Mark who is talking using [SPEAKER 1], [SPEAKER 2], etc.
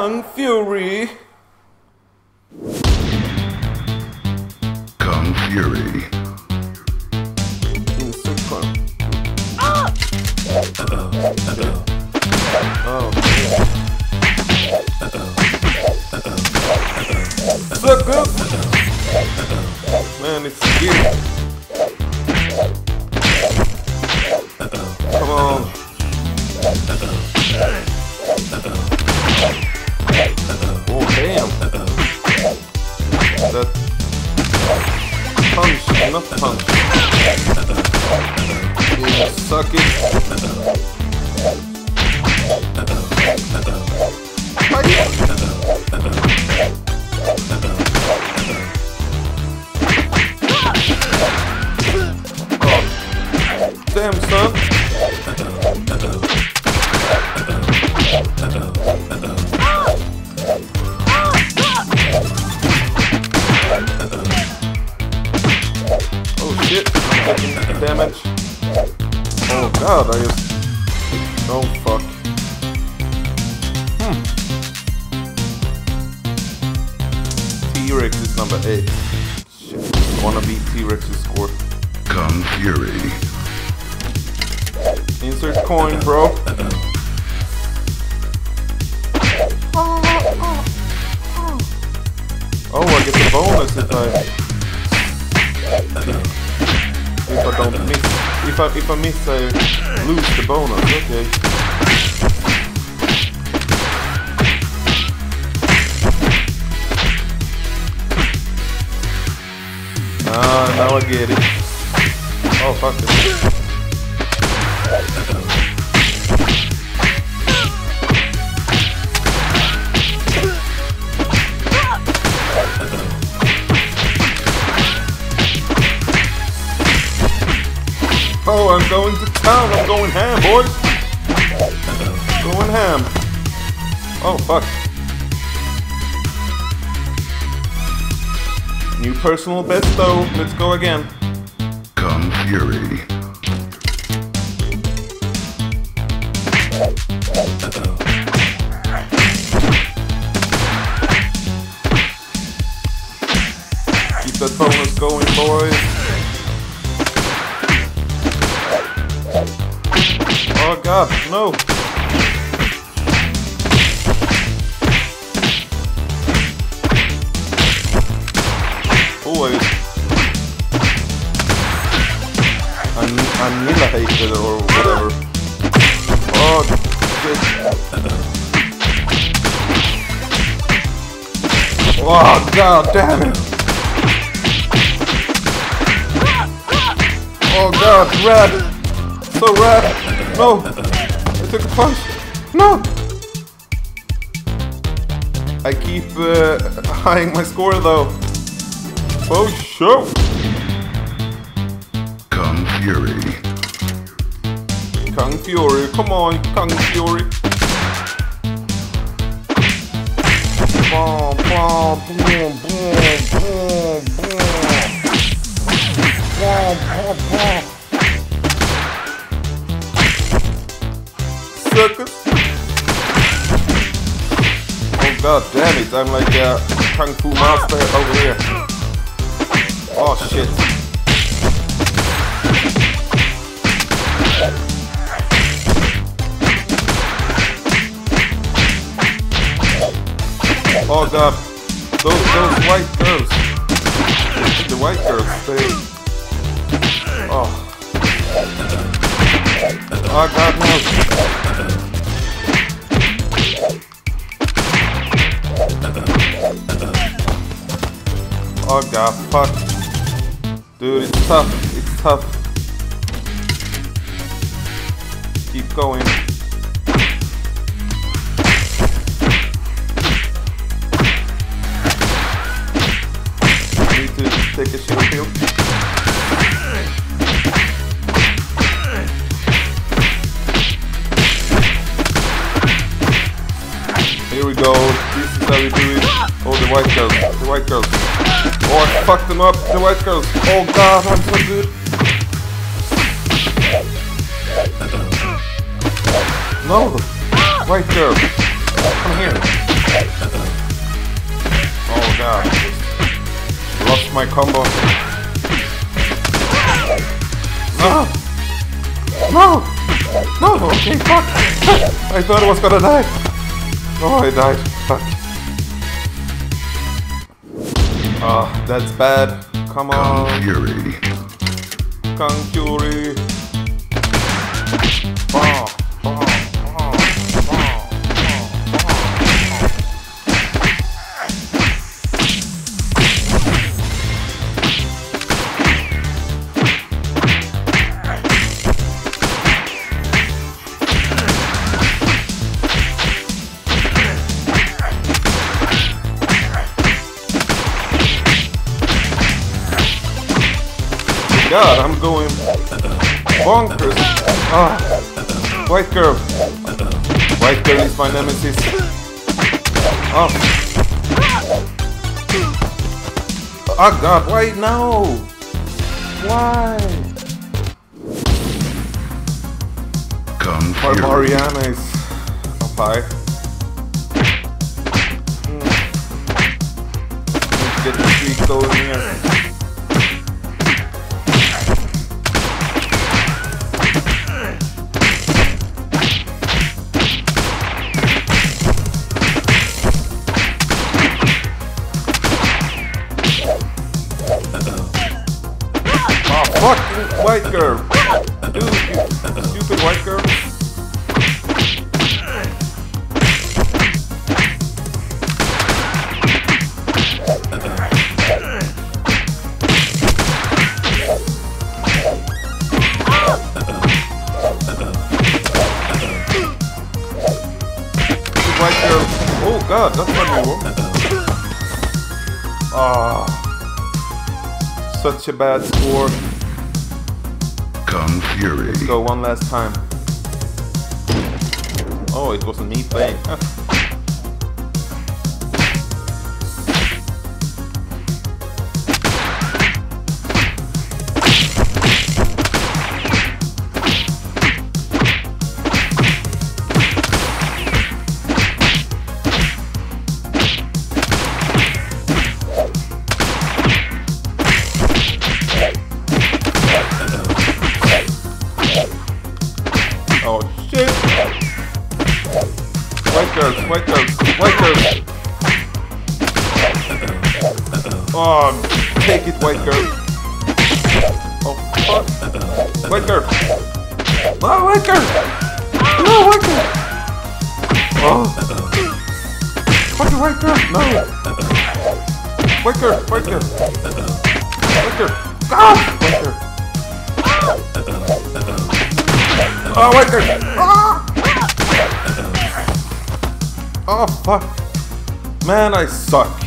[SPEAKER 1] Kung Fury.
[SPEAKER 2] Kung Fury.
[SPEAKER 1] Enough punch. Yeah, suck it. Uh-uh. God, I just... Oh fuck. Hmm. T-Rex is number 8. Shit, I wanna beat T-Rex's score.
[SPEAKER 2] Kung Fury.
[SPEAKER 1] Insert coin, bro. Oh, I get the bonus if I... If I don't miss... If I, if I miss, I lose the bonus. Okay. Ah, now I get it. Oh, fuck it. Going to town. I'm going ham, boys. Going ham. Oh, fuck. New personal best, though. Let's go again.
[SPEAKER 2] Kung Fury.
[SPEAKER 1] Keep that bonus going, boys. God, no. Oh, I... An annihilated or whatever. Oh, shit. Oh, god damn it. Oh god, red. So red. No. I took a punch. No. I keep uh, eyeing my score though. Oh, show.
[SPEAKER 2] Kung Fury.
[SPEAKER 1] Kung Fury, come on, Kung Fury. Boom, boom, boom, boom, boom, boom. Boom, boom, boom. God damn it, I'm like a Kung Fu master over here. Oh shit. Oh god, those those white girls, the white girls, they. Oh. Oh god Oh fuck. Dude, it's tough. It's tough. Keep going. need to take a shield fucked them up. The white girls. Oh god, I'm so good. No, the white girl. Come here. Oh god. Lost my combo. No! No! No! Okay, fuck! I thought I was gonna die! Oh, I died. Ah, that's bad. Come
[SPEAKER 2] Kung
[SPEAKER 1] on,
[SPEAKER 2] Fury.
[SPEAKER 1] Kung Fury. God, I'm going bonkers. Ah, white girl. White girl is my nemesis. Oh. Oh God, why now? Why?
[SPEAKER 2] Kung Fury.
[SPEAKER 1] Mariana is up high. Hmm. To get the streak going here. White girl! Dude, you stupid white girl. Oh god, that's not me, woman. Ah. Such a bad score.
[SPEAKER 2] Kung Fury.
[SPEAKER 1] Let's go one last time. Oh, it wasn't me playing. Oh, take it, white girl! Oh fuck! White girl! Oh, white girl! No, white girl! Oh! Fucking white girl! No! White girl, white girl! White girl! Ah! White girl! Oh, white girl! Ah! Oh fuck! Man, I suck.